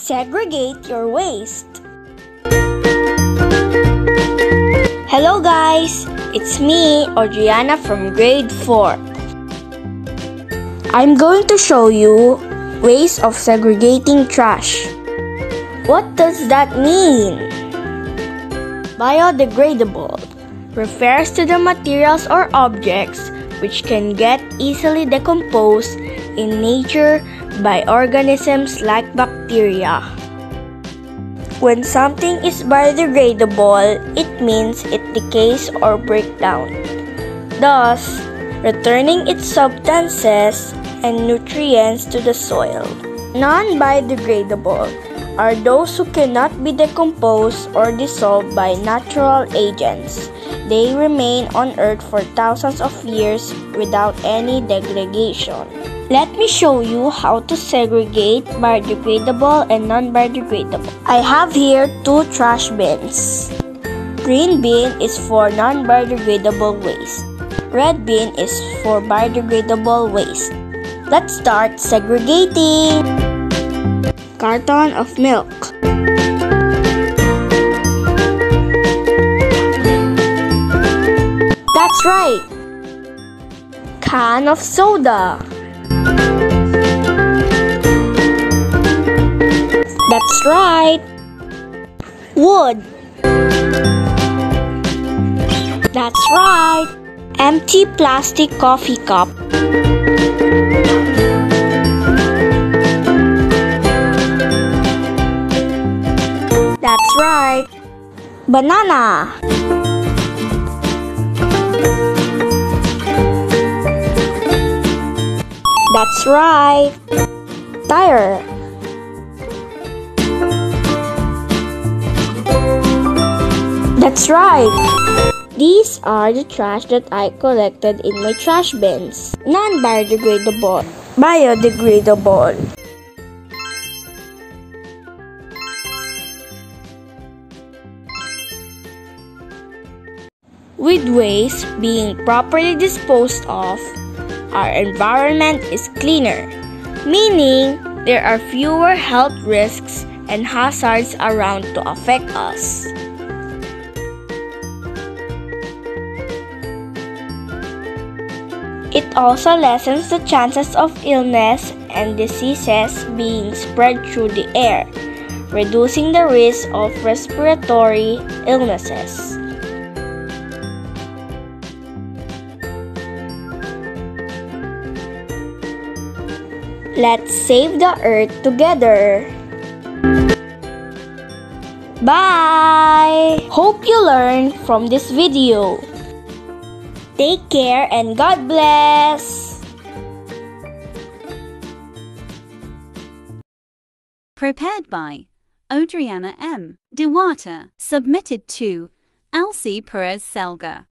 Segregate your waste. Hello guys, it's me, Audriana from grade 4. I'm going to show you ways of segregating trash. What does that mean? Biodegradable refers to the materials or objects which can get easily decomposed in nature by organisms like bacteria. When something is biodegradable, it means it decays or breaks down, thus returning its substances and nutrients to the soil. Non-biodegradable are those who cannot be decomposed or dissolved by natural agents. They remain on Earth for thousands of years without any degradation. Let me show you how to segregate biodegradable and non-biodegradable. I have here two trash bins. Green bin is for non-biodegradable waste. Red bin is for biodegradable waste. Let's start segregating. Carton of milk. That's right. Can of soda. That's right. Wood. That's right. Empty plastic coffee cup. Banana. That's right. Tire. That's right. These are the trash that I collected in my trash bins. Non-biodegradable. Biodegradable. With waste being properly disposed of, our environment is cleaner, meaning there are fewer health risks and hazards around to affect us. It also lessens the chances of illness and diseases being spread through the air, reducing the risk of respiratory illnesses. Let's save the earth together. Bye! Hope you learned from this video. Take care and God bless! Prepared by Adriana M. Diwata. Submitted to Elsie Perez Selga.